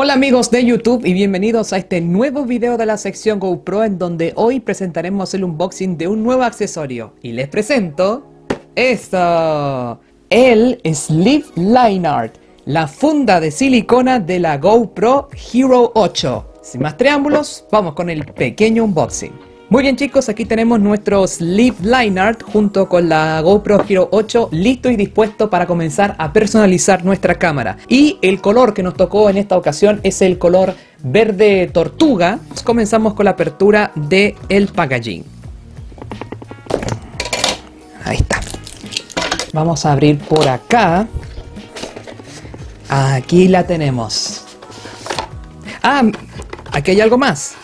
Hola amigos de YouTube y bienvenidos a este nuevo video de la sección GoPro en donde hoy presentaremos el unboxing de un nuevo accesorio y les presento esto, el Sleeve Line Art, la funda de silicona de la GoPro Hero 8. Sin más preámbulos, vamos con el pequeño unboxing. Muy bien chicos, aquí tenemos nuestro Sleeve Line Art junto con la GoPro Hero 8 listo y dispuesto para comenzar a personalizar nuestra cámara. Y el color que nos tocó en esta ocasión es el color verde tortuga. Comenzamos con la apertura del el packaging. Ahí está. Vamos a abrir por acá. Aquí la tenemos. Ah, aquí hay algo más.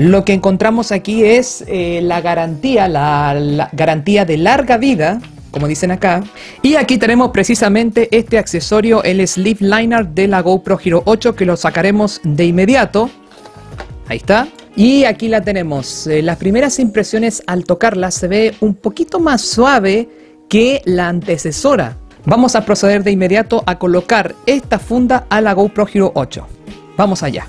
Lo que encontramos aquí es eh, la garantía, la, garantía de larga vida, como dicen acá. Y aquí tenemos precisamente este accesorio, el Sleeve Liner de la GoPro Hero 8, que lo sacaremos de inmediato. Ahí está. Y aquí la tenemos. Eh, las primeras impresiones al tocarla se ve un poquito más suave que la antecesora. Vamos a proceder de inmediato a colocar esta funda a la GoPro Hero 8. Vamos allá.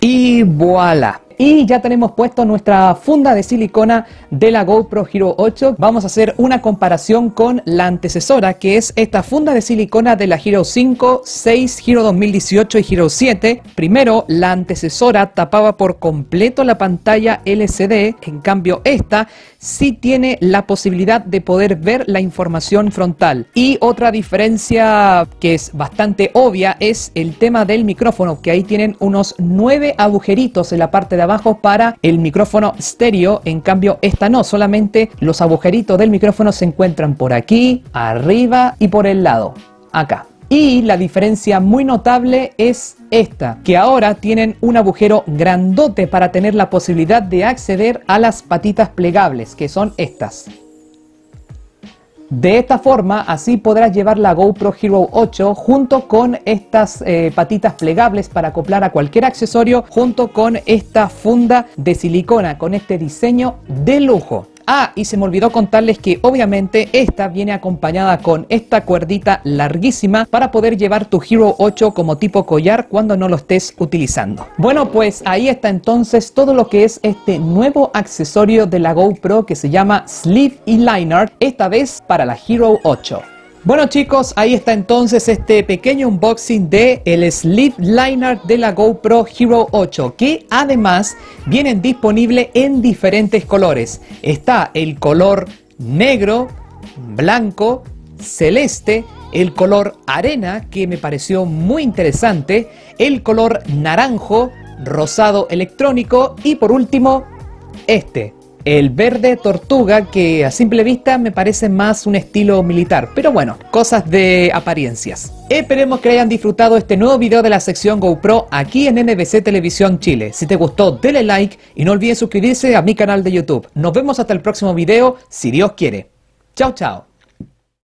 Y voilà. Y ya tenemos puesto nuestra funda de silicona de la GoPro Hero 8. Vamos a hacer una comparación con la antecesora, que es esta funda de silicona de la Hero 5, 6, Hero 2018 y Hero 7. Primero, la antecesora tapaba por completo la pantalla LCD, en cambio esta sí tiene la posibilidad de poder ver la información frontal. Y otra diferencia que es bastante obvia es el tema del micrófono, que ahí tienen unos nueve agujeritos en la parte de abajo para el micrófono estéreo, en cambio esta no, solamente los agujeritos del micrófono se encuentran por aquí, arriba y por el lado, acá. Y la diferencia muy notable es esta, que ahora tienen un agujero grandote para tener la posibilidad de acceder a las patitas plegables, que son estas. De esta forma, así podrás llevar la GoPro Hero 8 junto con estas eh, patitas plegables para acoplar a cualquier accesorio, junto con esta funda de silicona con este diseño de lujo. Ah, y se me olvidó contarles que obviamente esta viene acompañada con esta cuerdita larguísima para poder llevar tu Hero 8 como tipo collar cuando no lo estés utilizando. Bueno, pues ahí está entonces todo lo que es este nuevo accesorio de la GoPro que se llama Sleeve y Liner, esta vez para la Hero 8. Bueno chicos, ahí está entonces este pequeño unboxing de el Sleeve Liner de la GoPro Hero 8 que además vienen disponibles en diferentes colores. Está el color negro, blanco, celeste, el color arena que me pareció muy interesante, el color naranjo, rosado electrónico y por último este, el verde tortuga que a simple vista me parece más un estilo militar, pero bueno, cosas de apariencias. Esperemos que hayan disfrutado este nuevo video de la sección GoPro aquí en NBC Televisión Chile. Si te gustó, dale like y no olvides suscribirse a mi canal de YouTube. Nos vemos hasta el próximo video, si Dios quiere. Chao, chao.